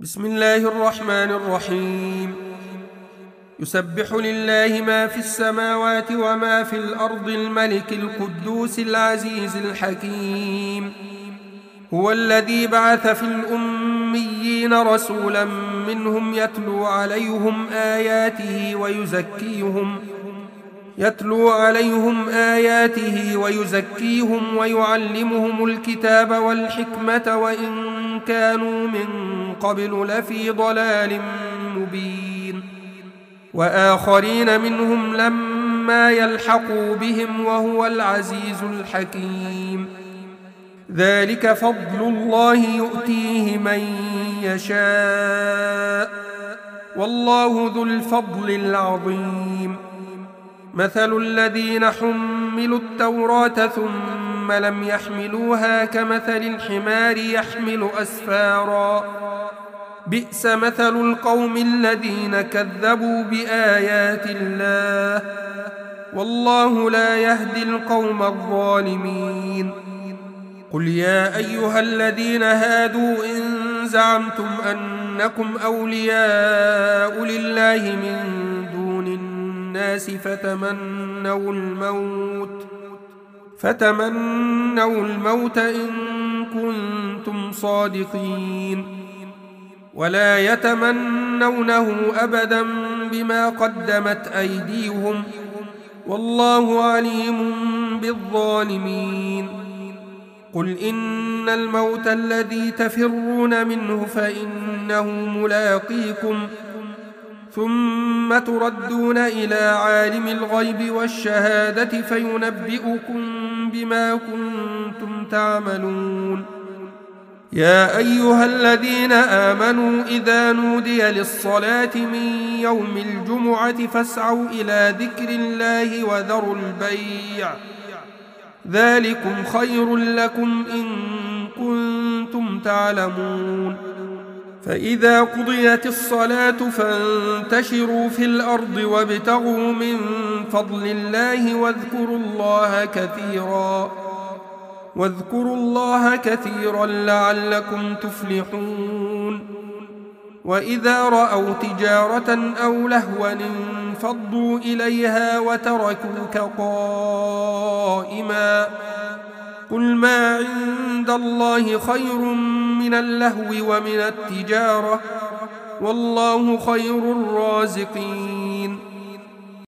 بسم الله الرحمن الرحيم. يسبح لله ما في السماوات وما في الأرض الملك القدوس العزيز الحكيم. هو الذي بعث في الأميين رسولا منهم يتلو عليهم آياته ويزكيهم يتلو عليهم آياته ويزكيهم ويعلمهم الكتاب والحكمة وإن كانوا من قبل لفي ضلال مبين. وآخرين منهم لما يلحقوا بهم وهو العزيز الحكيم. ذلك فضل الله يؤتيه من يشاء. والله ذو الفضل العظيم. مثل الذين حملوا التوراة ثم لم يحملوها كمثل الحمار يحمل أسفارا. بئس مثل القوم الذين كذبوا بآيات الله. والله لا يهدي القوم الظالمين. قل يا أيها الذين هادوا إن زعمتم أنكم أولياء لله من دون الناس فتمنوا الموت فتمنوا الموت إن كنتم صادقين. ولا يتمنونه أبدا بما قدمت أيديهم والله عليم بالظالمين. قل إن الموت الذي تفرون منه فإنه ملاقيكم ثم تردون إلى عالم الغيب والشهادة فينبئكم بما كنتم تعملون. يا أيها الذين آمنوا إذا نودي للصلاة من يوم الجمعة فاسعوا إلى ذكر الله وذروا البيع. ذلكم خير لكم إن كنتم تعلمون. فإذا قضيت الصلاة فانتشروا في الأرض وابتغوا من فضل الله واذكروا الله كثيرا واذكروا الله كثيرا لعلكم تفلحون. وإذا رأوا تجارة أو لهوا انفضوا إليها وتركوك قائما قل ما عند الله خير من اللهو ومن التجارة والله خير الرازقين